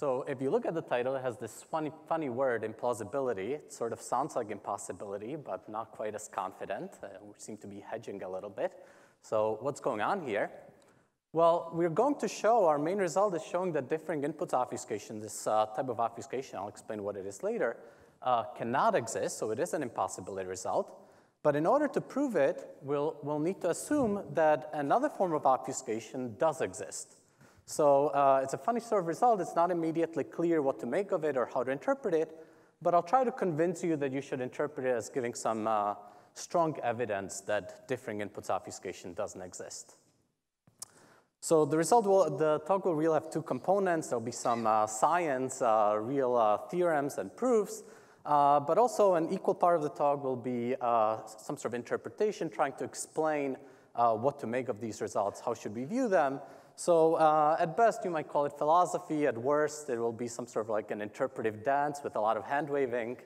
So if you look at the title, it has this funny, funny word, implausibility. It sort of sounds like impossibility, but not quite as confident. Uh, we seem to be hedging a little bit. So what's going on here? Well, we're going to show, our main result is showing that differing inputs obfuscation, this uh, type of obfuscation, I'll explain what it is later, uh, cannot exist, so it is an impossibility result. But in order to prove it, we'll, we'll need to assume that another form of obfuscation does exist. So uh, it's a funny sort of result. It's not immediately clear what to make of it or how to interpret it, but I'll try to convince you that you should interpret it as giving some uh, strong evidence that differing inputs obfuscation doesn't exist. So the result will, the talk will really have two components. There'll be some uh, science, uh, real uh, theorems and proofs, uh, but also an equal part of the talk will be uh, some sort of interpretation, trying to explain uh, what to make of these results, how should we view them. So at best, you might call it philosophy. At worst, it will be some sort of like an interpretive dance with a lot of hand waving.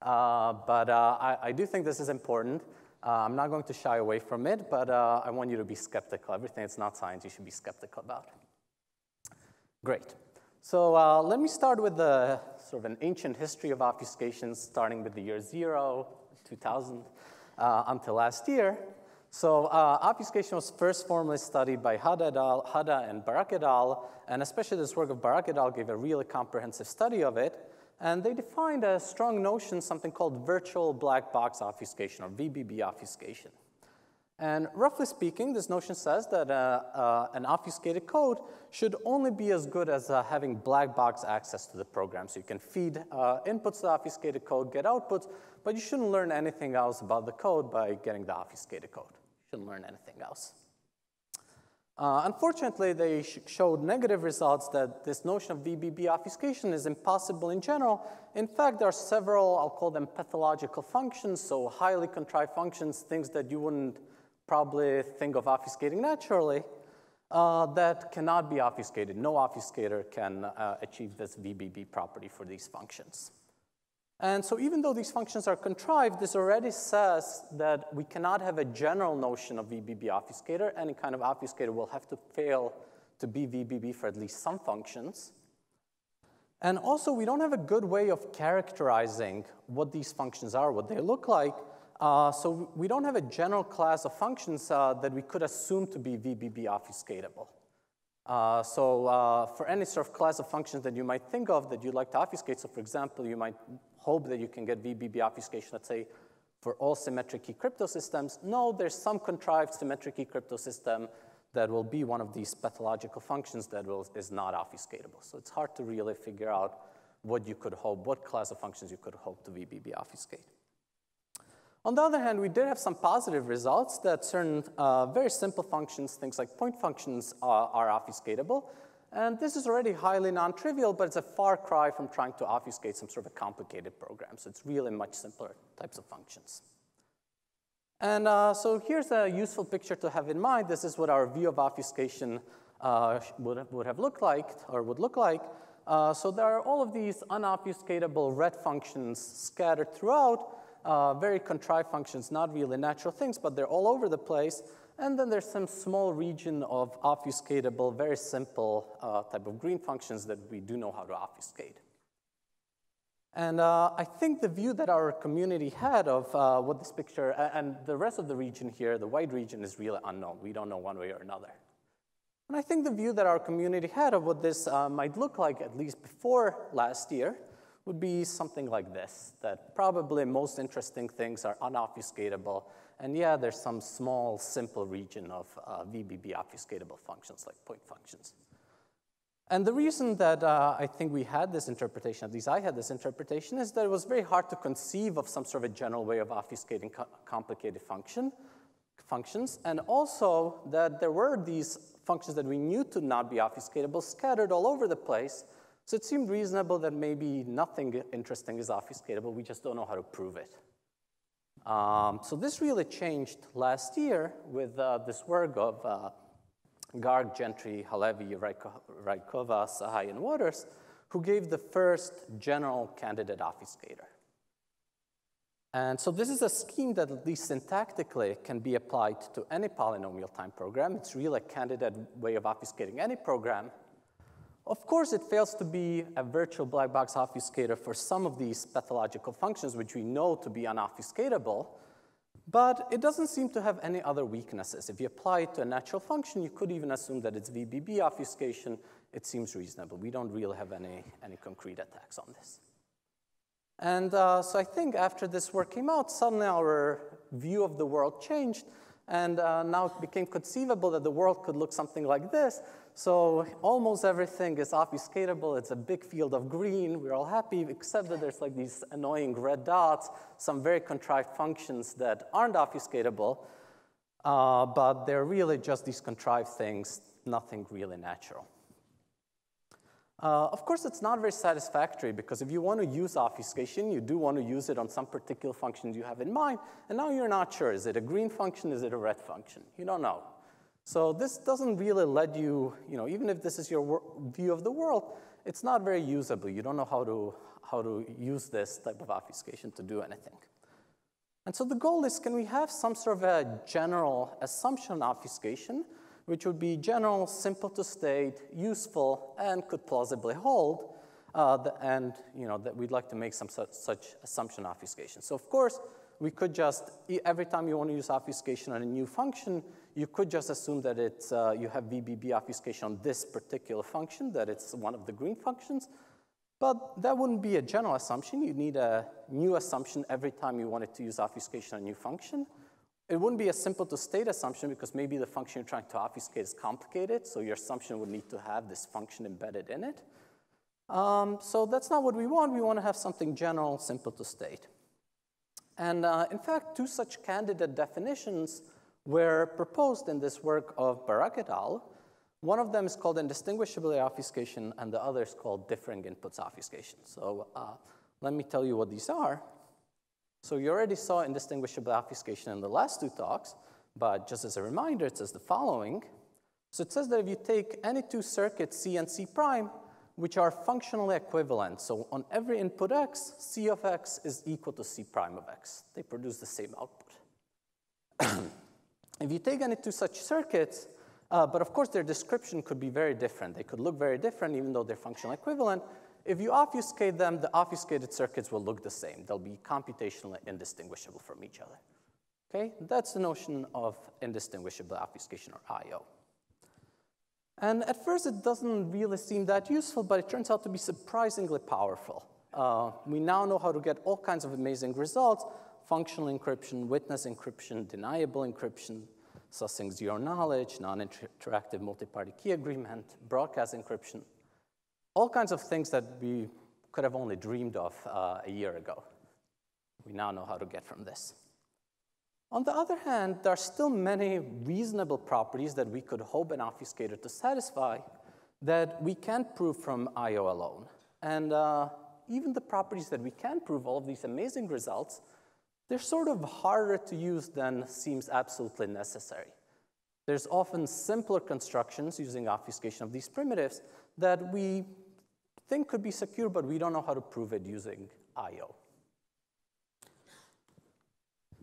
but I, I do think this is important. Uh, I'm not going to shy away from it, but uh, I want you to be skeptical. Everything that's not science, you should be skeptical about. Great. So uh, let me start with the sort of an ancient history of obfuscations, starting with the year zero, 2000, uh, until last year. So uh, obfuscation was first formally studied by Hada, al., Hada and Barak et al., and especially this work of Barak et al. gave a really comprehensive study of it. And they defined a strong notion, something called virtual black box obfuscation, or VBB obfuscation. And roughly speaking, this notion says that uh, uh, an obfuscated code should only be as good as uh, having black box access to the program. So you can feed uh, inputs to the obfuscated code, get outputs, but you shouldn't learn anything else about the code by getting the obfuscated code. Learn anything else. Uh, unfortunately, they sh showed negative results that this notion of VBB obfuscation is impossible in general. In fact, there are several, I'll call them pathological functions, so highly contrived functions, things that you wouldn't probably think of obfuscating naturally, uh, that cannot be obfuscated. No obfuscator can uh, achieve this VBB property for these functions. And so even though these functions are contrived, this already says that we cannot have a general notion of VBB obfuscator. Any kind of obfuscator will have to fail to be VBB for at least some functions. And also, we don't have a good way of characterizing what these functions are, what they look like. Uh, so we don't have a general class of functions uh, that we could assume to be VBB obfuscatable. Uh, so uh, for any sort of class of functions that you might think of that you'd like to obfuscate, so for example, you might hope that you can get VBB obfuscation, let's say, for all symmetric key crypto systems. No, there's some contrived symmetric key crypto system that will be one of these pathological functions that will, is not obfuscatable. So it's hard to really figure out what you could hope, what class of functions you could hope to VBB obfuscate. On the other hand, we did have some positive results that certain uh, very simple functions, things like point functions, are, are obfuscatable. And this is already highly non-trivial, but it's a far cry from trying to obfuscate some sort of a complicated program. So it's really much simpler types of functions. And uh, so here's a useful picture to have in mind. This is what our view of obfuscation uh, would, would have looked like, or would look like. Uh, so there are all of these unobfuscatable red functions scattered throughout, uh, very contrived functions, not really natural things, but they're all over the place. And then there's some small region of obfuscatable, very simple uh, type of green functions that we do know how to obfuscate. And uh, I think the view that our community had of uh, what this picture, and the rest of the region here, the white region is really unknown. We don't know one way or another. And I think the view that our community had of what this uh, might look like, at least before last year, would be something like this, that probably most interesting things are unobfuscatable and yeah, there's some small, simple region of uh, VBB obfuscatable functions like point functions. And the reason that uh, I think we had this interpretation, at least I had this interpretation, is that it was very hard to conceive of some sort of a general way of obfuscating co complicated function, functions, and also that there were these functions that we knew to not be obfuscatable scattered all over the place. So it seemed reasonable that maybe nothing interesting is obfuscatable, we just don't know how to prove it. Um, so this really changed last year with uh, this work of uh, Garg, Gentry, Halevi, Raykova, Sahai, and Waters, who gave the first general candidate obfuscator. And so this is a scheme that at least syntactically can be applied to any polynomial time program. It's really a candidate way of obfuscating any program. Of course, it fails to be a virtual black box obfuscator for some of these pathological functions, which we know to be unobfuscatable, but it doesn't seem to have any other weaknesses. If you apply it to a natural function, you could even assume that it's VBB obfuscation. It seems reasonable. We don't really have any, any concrete attacks on this. And uh, so I think after this work came out, suddenly our view of the world changed, and uh, now it became conceivable that the world could look something like this. So almost everything is obfuscatable. It's a big field of green. We're all happy, except that there's like these annoying red dots, some very contrived functions that aren't obfuscatable, uh, but they're really just these contrived things, nothing really natural. Uh, of course, it's not very satisfactory because if you want to use obfuscation, you do want to use it on some particular function you have in mind, and now you're not sure. Is it a green function? Is it a red function? You don't know. So this doesn't really let you, you know, even if this is your view of the world, it's not very usable. You don't know how to, how to use this type of obfuscation to do anything. And so the goal is, can we have some sort of a general assumption obfuscation which would be general, simple to state, useful, and could plausibly hold, uh, the, and you know, that we'd like to make some such, such assumption obfuscation. So of course, we could just, every time you want to use obfuscation on a new function, you could just assume that it's, uh, you have VBB obfuscation on this particular function, that it's one of the green functions. But that wouldn't be a general assumption. You'd need a new assumption every time you wanted to use obfuscation on a new function. It wouldn't be a simple to state assumption because maybe the function you're trying to obfuscate is complicated, so your assumption would need to have this function embedded in it. Um, so that's not what we want. We want to have something general, simple to state. And uh, in fact, two such candidate definitions were proposed in this work of Barak et al. One of them is called indistinguishability obfuscation, and the other is called differing inputs obfuscation. So uh, let me tell you what these are. So you already saw indistinguishable obfuscation in the last two talks, but just as a reminder, it says the following. So it says that if you take any two circuits, C and C prime, which are functionally equivalent, so on every input x, C of x is equal to C prime of x. They produce the same output. if you take any two such circuits, uh, but of course their description could be very different. They could look very different even though they're functionally equivalent. If you obfuscate them, the obfuscated circuits will look the same. They'll be computationally indistinguishable from each other. Okay, that's the notion of indistinguishable obfuscation or I.O. And at first it doesn't really seem that useful, but it turns out to be surprisingly powerful. Uh, we now know how to get all kinds of amazing results, functional encryption, witness encryption, deniable encryption, sussing zero knowledge, non-interactive multi-party key agreement, broadcast encryption, all kinds of things that we could have only dreamed of uh, a year ago. We now know how to get from this. On the other hand, there are still many reasonable properties that we could hope an obfuscator to satisfy that we can't prove from I.O. alone. And uh, even the properties that we can prove, all of these amazing results, they're sort of harder to use than seems absolutely necessary. There's often simpler constructions using obfuscation of these primitives that we think could be secure, but we don't know how to prove it using I.O.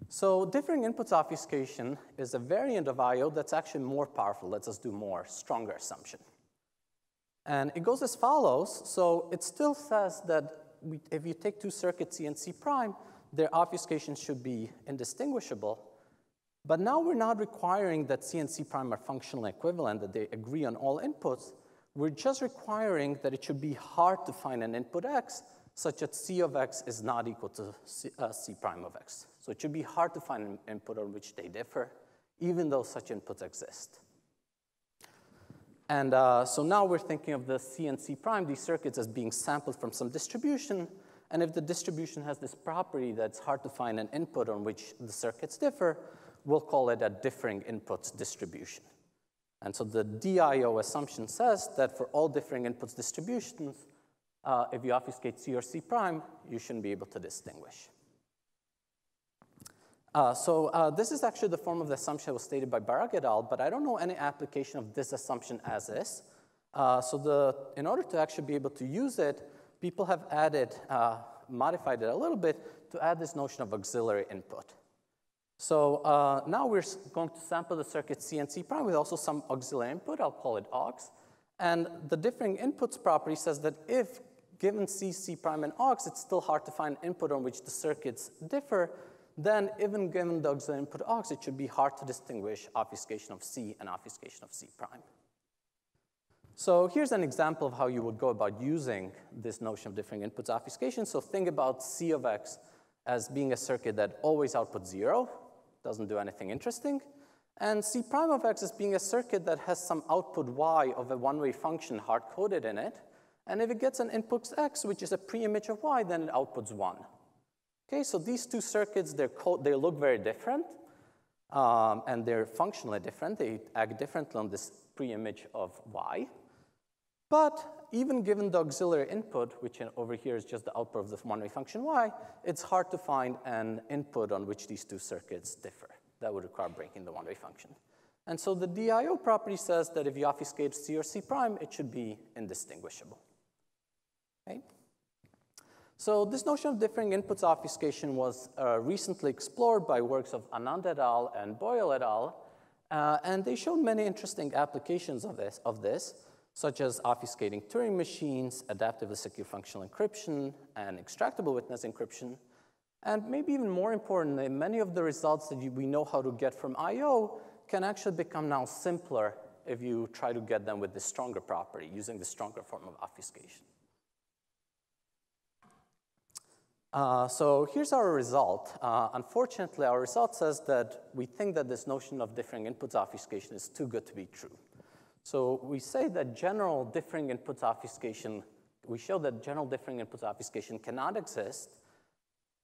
So differing inputs obfuscation is a variant of I.O. that's actually more powerful, lets us do more, stronger assumption. And it goes as follows. So it still says that we, if you take two circuits C and C prime, their obfuscation should be indistinguishable. But now we're not requiring that C and C prime are functionally equivalent, that they agree on all inputs. We're just requiring that it should be hard to find an input x such that c of x is not equal to c, uh, c prime of x. So it should be hard to find an input on which they differ, even though such inputs exist. And uh, so now we're thinking of the C and C prime, these circuits, as being sampled from some distribution. And if the distribution has this property that it's hard to find an input on which the circuits differ, we'll call it a differing inputs distribution. And so the DIO assumption says that for all differing inputs distributions, uh, if you obfuscate C or C prime, you shouldn't be able to distinguish. Uh, so uh, this is actually the form of the assumption that was stated by Barak et al., but I don't know any application of this assumption as is. Uh, so the, in order to actually be able to use it, people have added, uh, modified it a little bit to add this notion of auxiliary input. So uh, now we're going to sample the circuit C and C prime with also some auxiliary input. I'll call it aux. And the differing inputs property says that if given C, C prime, and aux, it's still hard to find input on which the circuits differ, then even given the auxiliary input aux, it should be hard to distinguish obfuscation of C and obfuscation of C prime. So here's an example of how you would go about using this notion of differing inputs obfuscation. So think about C of x as being a circuit that always outputs zero, doesn't do anything interesting, and C prime of x is being a circuit that has some output y of a one-way function hard-coded in it. And if it gets an input x, which is a pre-image of y, then it outputs 1. Okay, so these two circuits, they look very different, um, and they're functionally different. They act differently on this pre-image of y. But even given the auxiliary input, which over here is just the output of the one-way function y, it's hard to find an input on which these two circuits differ that would require breaking the one-way function. And so the DIO property says that if you obfuscate C or C prime, it should be indistinguishable. Okay? So this notion of differing inputs obfuscation was uh, recently explored by works of Ananth et al. and Boyle et al. Uh, and they showed many interesting applications of this, of this, such as obfuscating Turing machines, adaptively secure functional encryption, and extractable witness encryption. And maybe even more importantly, many of the results that you, we know how to get from I.O. can actually become now simpler if you try to get them with the stronger property, using the stronger form of obfuscation. Uh, so here's our result. Uh, unfortunately, our result says that we think that this notion of differing inputs obfuscation is too good to be true. So we say that general differing inputs obfuscation, we show that general differing inputs obfuscation cannot exist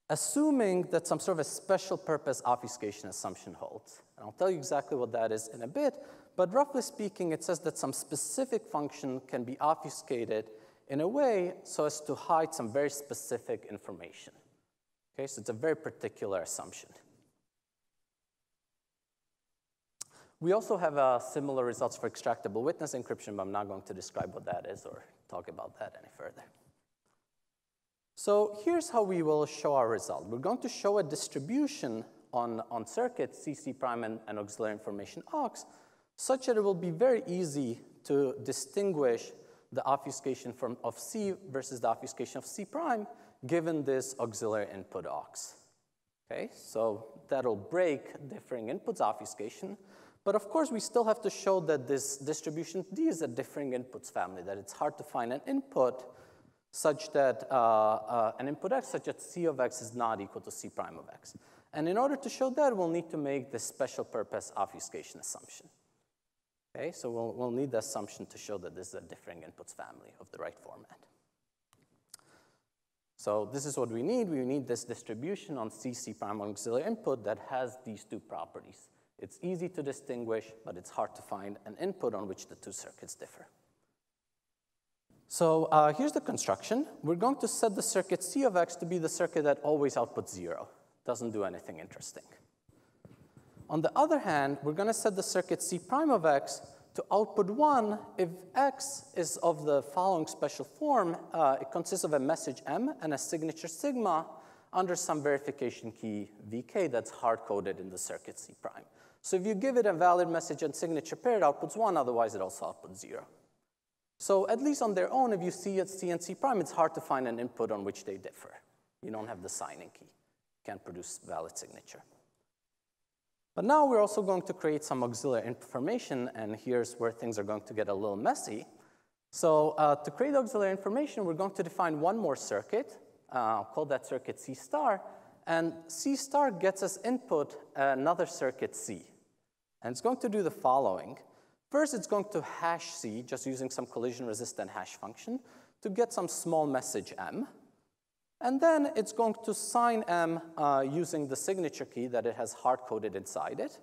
assuming that some sort of a special purpose obfuscation assumption holds. And I'll tell you exactly what that is in a bit, but roughly speaking, it says that some specific function can be obfuscated in a way so as to hide some very specific information. Okay, so it's a very particular assumption. We also have uh, similar results for extractable witness encryption, but I'm not going to describe what that is or talk about that any further. So here's how we will show our result. We're going to show a distribution on, on circuits, CC prime and, and auxiliary information aux, such that it will be very easy to distinguish the obfuscation from, of C versus the obfuscation of C prime, given this auxiliary input aux. Okay, so that'll break differing inputs obfuscation. But of course, we still have to show that this distribution D is a differing inputs family, that it's hard to find an input such that uh, uh, an input x such that c of x is not equal to c prime of x. And in order to show that, we'll need to make this special purpose obfuscation assumption. Okay, so we'll, we'll need the assumption to show that this is a differing inputs family of the right format. So this is what we need. We need this distribution on C, C prime auxiliary input that has these two properties. It's easy to distinguish, but it's hard to find an input on which the two circuits differ. So uh, here's the construction. We're going to set the circuit C of x to be the circuit that always outputs zero, doesn't do anything interesting. On the other hand, we're going to set the circuit C prime of x to output one if x is of the following special form. Uh, it consists of a message m and a signature sigma under some verification key vk that's hard-coded in the circuit C prime. So if you give it a valid message and signature pair, it outputs one, otherwise it also outputs zero. So at least on their own, if you see at C and C prime, it's hard to find an input on which they differ. You don't have the signing key. Can't produce valid signature. But now we're also going to create some auxiliary information, and here's where things are going to get a little messy. So uh, to create auxiliary information, we're going to define one more circuit. Uh, I'll call that circuit C star. And C star gets us input another circuit C. And it's going to do the following. First, it's going to hash C, just using some collision-resistant hash function, to get some small message M. And then it's going to sign M uh, using the signature key that it has hard-coded inside it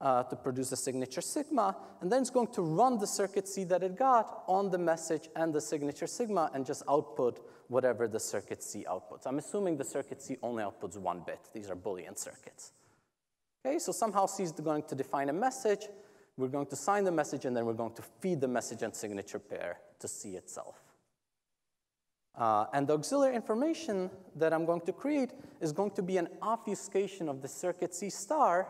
uh, to produce a signature sigma. And then it's going to run the circuit C that it got on the message and the signature sigma and just output whatever the circuit C outputs. I'm assuming the circuit C only outputs one bit. These are Boolean circuits. Okay, so somehow C is going to define a message, we're going to sign the message, and then we're going to feed the message and signature pair to C itself. Uh, and the auxiliary information that I'm going to create is going to be an obfuscation of the circuit C star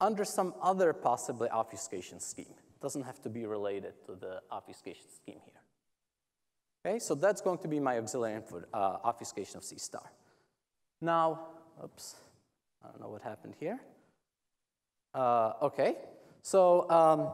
under some other possibly obfuscation scheme. It doesn't have to be related to the obfuscation scheme here. Okay, so that's going to be my auxiliary input, uh, obfuscation of C star. Now, oops, I don't know what happened here. Uh, okay, so, um,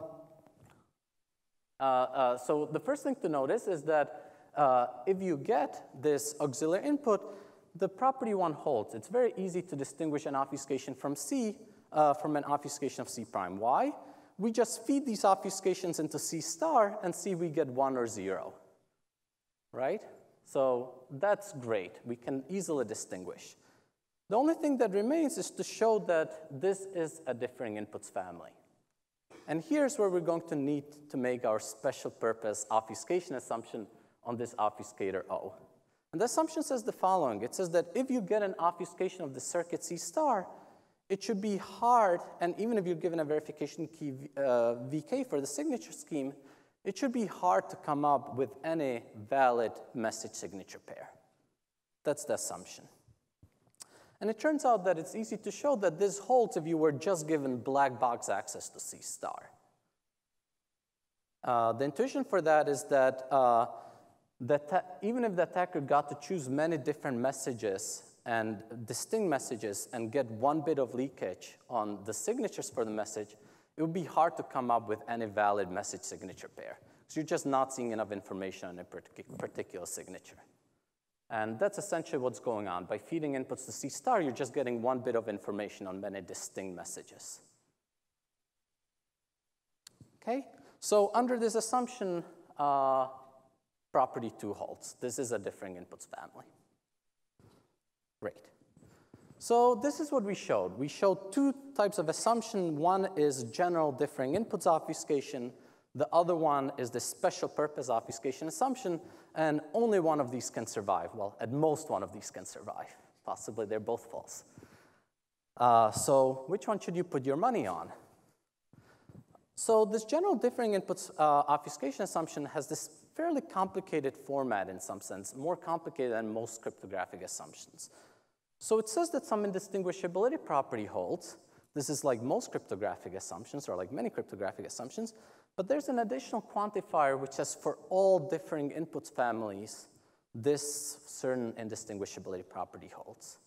uh, uh, so the first thing to notice is that uh, if you get this auxiliary input, the property one holds. It's very easy to distinguish an obfuscation from C uh, from an obfuscation of C prime. Why? We just feed these obfuscations into C star and see we get one or zero, right? So that's great. We can easily distinguish. The only thing that remains is to show that this is a differing inputs family. And here's where we're going to need to make our special purpose obfuscation assumption on this obfuscator O. And the assumption says the following. It says that if you get an obfuscation of the circuit C star, it should be hard, and even if you're given a verification key uh, VK for the signature scheme, it should be hard to come up with any valid message signature pair. That's the assumption. And it turns out that it's easy to show that this holds if you were just given black box access to C star. Uh, the intuition for that is that uh, that even if the attacker got to choose many different messages and distinct messages and get one bit of leakage on the signatures for the message, it would be hard to come up with any valid message signature pair. So you're just not seeing enough information on a particular signature. And that's essentially what's going on. By feeding inputs to C star, you're just getting one bit of information on many distinct messages. Okay, so under this assumption, uh, property two holds. This is a differing inputs family. Great. So this is what we showed. We showed two types of assumption. One is general differing inputs obfuscation. The other one is the special purpose obfuscation assumption, and only one of these can survive. Well, at most one of these can survive. Possibly they're both false. Uh, so which one should you put your money on? So this general differing inputs uh, obfuscation assumption has this fairly complicated format in some sense, more complicated than most cryptographic assumptions. So it says that some indistinguishability property holds. This is like most cryptographic assumptions, or like many cryptographic assumptions, but there's an additional quantifier which says for all differing input families, this certain indistinguishability property holds.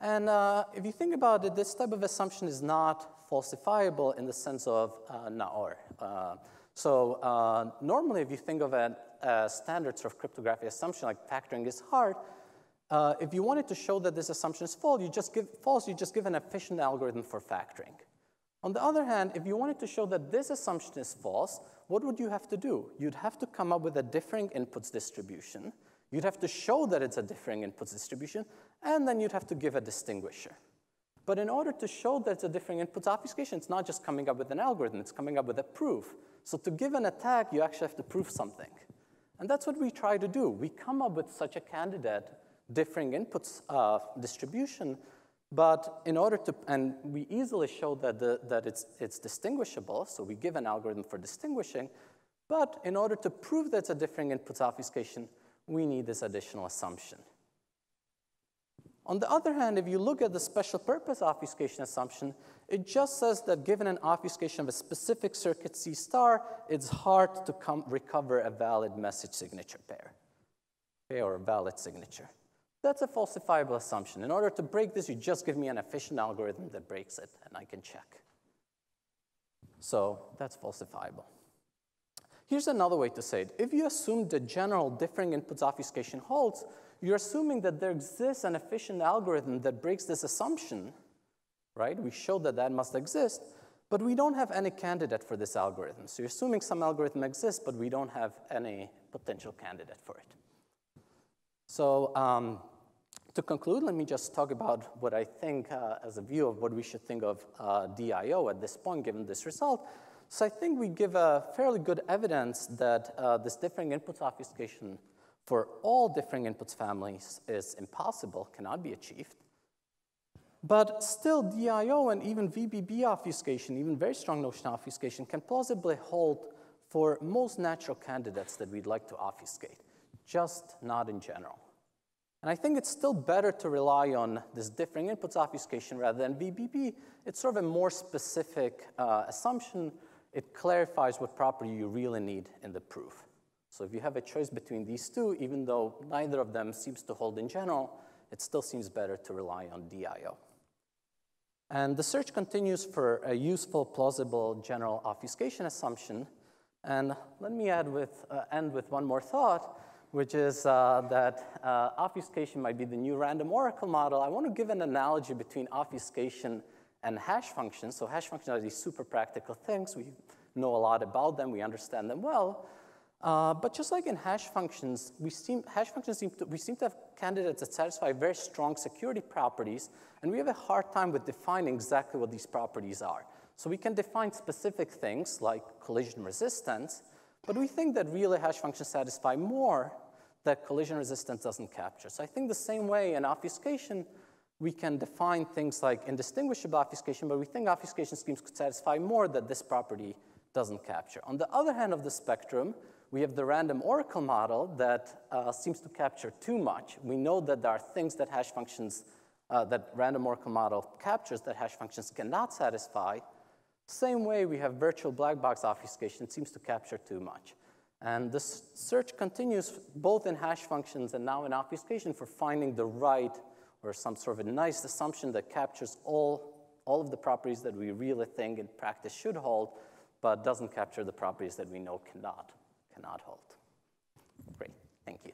And uh, if you think about it, this type of assumption is not falsifiable in the sense of uh, Naor. Uh, so uh, normally, if you think of a, as standard sort of cryptography assumption, like factoring is hard, uh, if you wanted to show that this assumption is false, you just give false, you just give an efficient algorithm for factoring. On the other hand, if you wanted to show that this assumption is false, what would you have to do? You'd have to come up with a differing inputs distribution. You'd have to show that it's a differing inputs distribution, and then you'd have to give a distinguisher. But in order to show that it's a differing inputs obfuscation, it's not just coming up with an algorithm, it's coming up with a proof. So to give an attack, you actually have to prove something. And that's what we try to do. We come up with such a candidate differing inputs uh, distribution, but in order to, and we easily show that, the, that it's, it's distinguishable, so we give an algorithm for distinguishing, but in order to prove that it's a differing inputs obfuscation, we need this additional assumption. On the other hand, if you look at the special purpose obfuscation assumption, it just says that given an obfuscation of a specific circuit C star, it's hard to come, recover a valid message signature pair, okay, or a valid signature. That's a falsifiable assumption. In order to break this, you just give me an efficient algorithm that breaks it, and I can check. So that's falsifiable. Here's another way to say it. If you assume the general differing inputs obfuscation holds, you're assuming that there exists an efficient algorithm that breaks this assumption, right? We showed that that must exist, but we don't have any candidate for this algorithm. So you're assuming some algorithm exists, but we don't have any potential candidate for it. So um, to conclude, let me just talk about what I think uh, as a view of what we should think of uh, DIO at this point, given this result. So I think we give a fairly good evidence that uh, this differing inputs obfuscation for all differing inputs families is impossible, cannot be achieved. But still, DIO and even VBB obfuscation, even very strong notion obfuscation, can plausibly hold for most natural candidates that we'd like to obfuscate, just not in general. And I think it's still better to rely on this differing inputs obfuscation rather than VBB. It's sort of a more specific uh, assumption it clarifies what property you really need in the proof. So if you have a choice between these two, even though neither of them seems to hold in general, it still seems better to rely on DIO. And the search continues for a useful, plausible general obfuscation assumption. And let me add with, uh, end with one more thought, which is uh, that uh, obfuscation might be the new random oracle model. I want to give an analogy between obfuscation and hash functions. So hash functions are these super practical things. We know a lot about them. We understand them well. Uh, but just like in hash functions, we seem, hash functions seem to, we seem to have candidates that satisfy very strong security properties, and we have a hard time with defining exactly what these properties are. So we can define specific things like collision resistance, but we think that really hash functions satisfy more that collision resistance doesn't capture. So I think the same way in obfuscation, we can define things like indistinguishable obfuscation, but we think obfuscation schemes could satisfy more that this property doesn't capture. On the other hand of the spectrum, we have the random oracle model that uh, seems to capture too much. We know that there are things that hash functions, uh, that random oracle model captures that hash functions cannot satisfy. Same way we have virtual black box obfuscation seems to capture too much. And this search continues both in hash functions and now in obfuscation for finding the right or some sort of a nice assumption that captures all, all of the properties that we really think in practice should hold, but doesn't capture the properties that we know cannot cannot hold. Great, thank you.